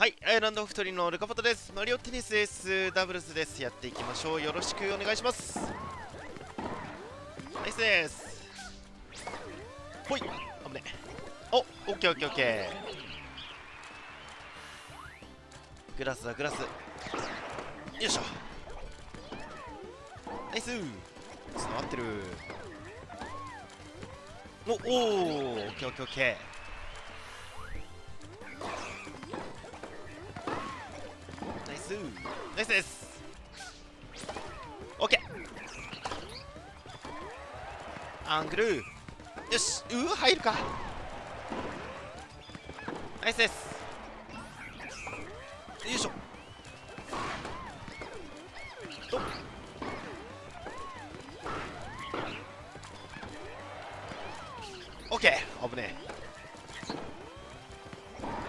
はい、アイランドお一人のルカポトです。マリオテニス S ダブルスです。やっていきましょう。よろしくお願いします。ナイスです。ほい、危ね。お、オッケーオッケーオッケー。グラスだ、グラス。よいしょ。ナイス繋がってる。お、おー、オッケーオッケーオッケー。アングル。よし。うわ入るか。ナイスです。よいしょ。とオッケー。危ねえ。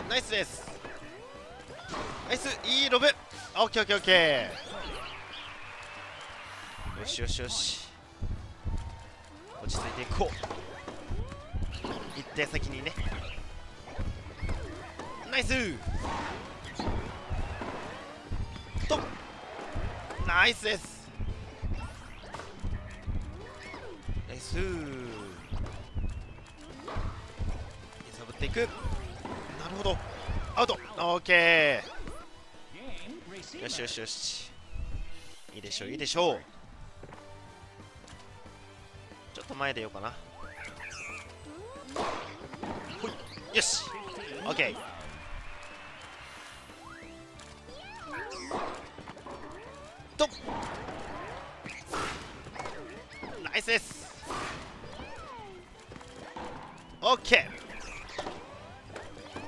ナイスです。ナイス。いいロブ。オッケーオッケーオッケー。よしよしよし。ていこう。一定先にね。ナイス。とナイスです。ナイス。揺さぶっていく。なるほど。アウト。オッケー。よしよしよし。いいでしょういいでしょう。と前でようかな。ほい。よし。オッケーと。ナイスです。オッケ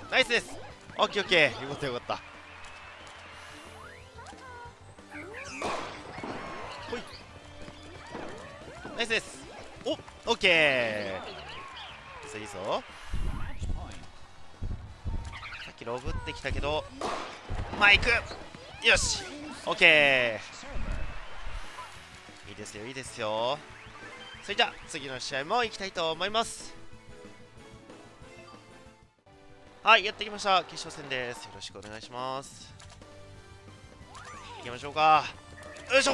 ーナイスです。オッケーオッケー。よかったよかった。ほい。ナイスです。オッケーいいぞいいぞ。さっきロブってきたけどマイク。よし。オッケーいいですよいいですよ。それじゃあ次の試合も行きたいと思います。はい、やってきました。決勝戦です。よろしくお願いします。行きましょうか。よいしょ。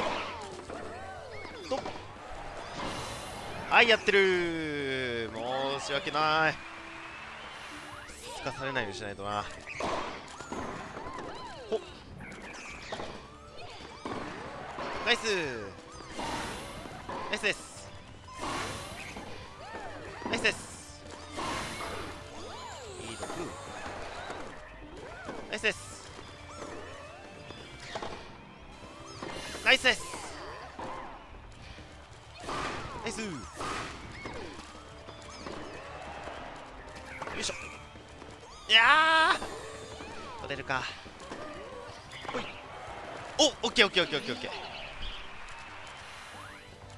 とはい、やってる申し訳ない。聞かされないようにしないとな。ほっ。ナイス。ナイスです。ナイスです。いい毒ナイスです。ナイスです。か。ほいおオッケーオッケーオッケーオッケーオッケー。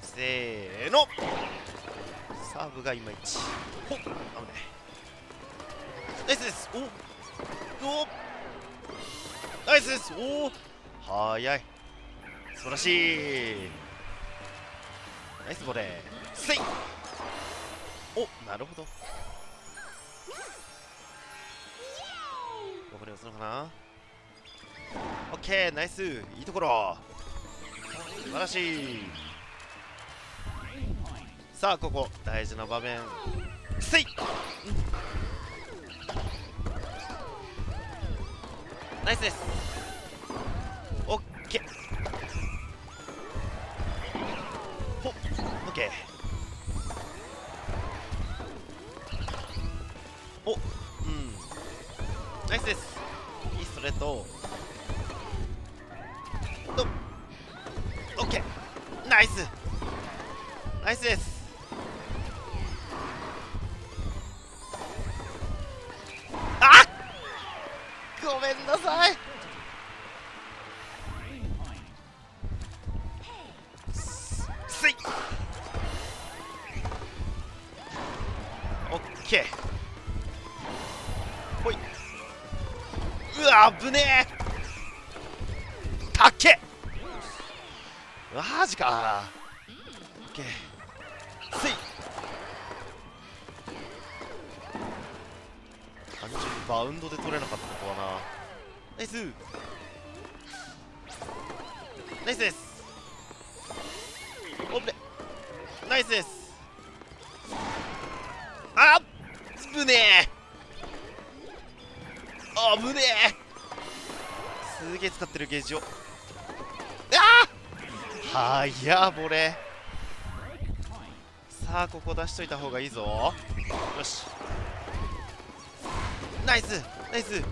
せーの。サーブがいまいち。ほっ危ない。ナイスです。おお。ナイスです。おお早い。素晴らしい。ナイスボレー。せい。おなるほど。ここに押すのかな？オッケーナイスいいところ。素晴らしい。さあここ大事な場面。せいナイスです。オッケー。ほっオッケー。おうん。ナイスです。それと。オッケーナイス。ナイスです。あっ。ごめんなさい。たっけマジかオッケー。すい単純にバウンドで取れなかった。ここはな。ナイス。ナイスです。オープレナイスです。あっぶねえ。あぶねえ。すげえ使ってるゲージを。ああはやボレさあここ出しといた方がいいぞ。よし。ナイス！ナイス！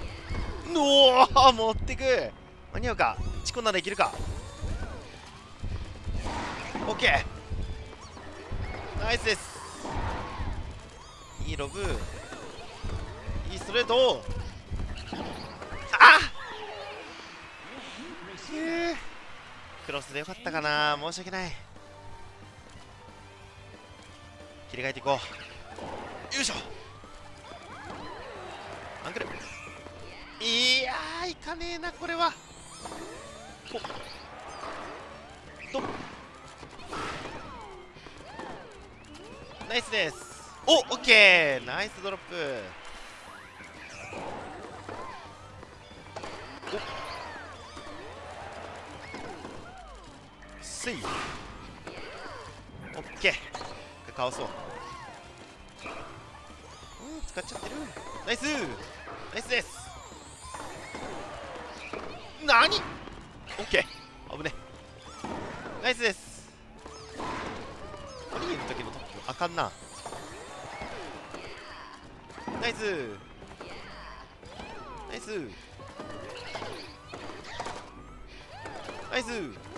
おお持ってく！間に合うか？チコならいけるか？オッケー！ナイスです。いいロブいいストレート。あっクロスでよかったかな。申し訳ない。切り替えていこう。よいしょ。アンクル。いやいかねえなこれは。ほっとナイスです。おオッケー。ナイスドロップ。お。い。オッケー。かわそう。うん使っちゃってる。ナイス。ナイスです。なにオッケー。危ね。ナイスです。アリエの時のトップあかんな。ナイス。ナイス。ナイス。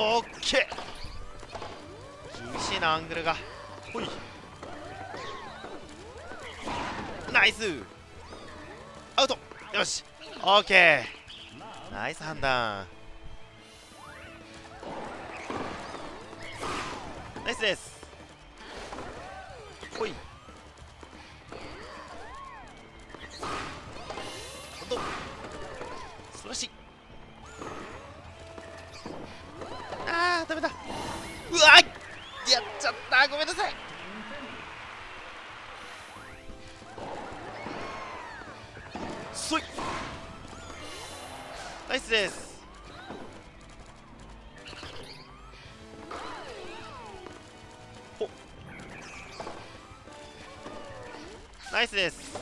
オッケー厳しいなアングルが。ほい。ナイス。アウト。よし。オッケーナイス判断。ナイスです。ほいナイスです。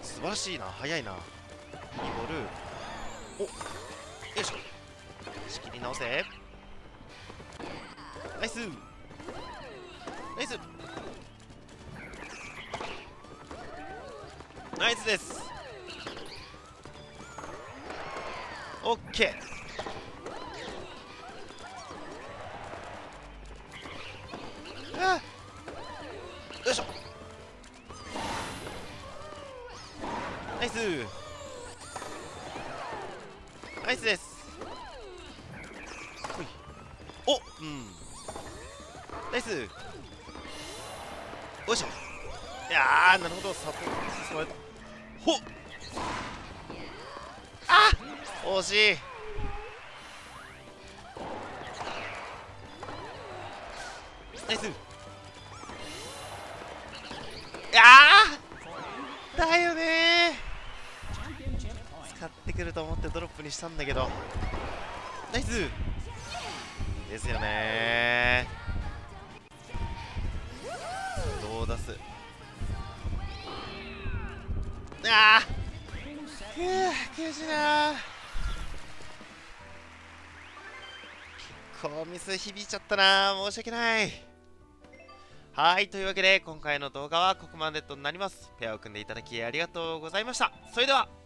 素晴らしいな。早いな。いいボー。ルおよいしょ。仕切り直せ。ナイス。ナイス。ナイスです。オッケー。あナイスです。ほい。おうん。ナイス。よいしょ。いやーなるほど。サポートされほっ。あ惜しい。ナイス。いやー。だよね使ってくると思ってドロップにしたんだけど。ナイス。ですよね。どう出す。あー。悔しいな結構ミス響いちゃったな申し訳ない。はいというわけで今回の動画はここまでとなります。ペアを組んでいただきありがとうございました。それでは。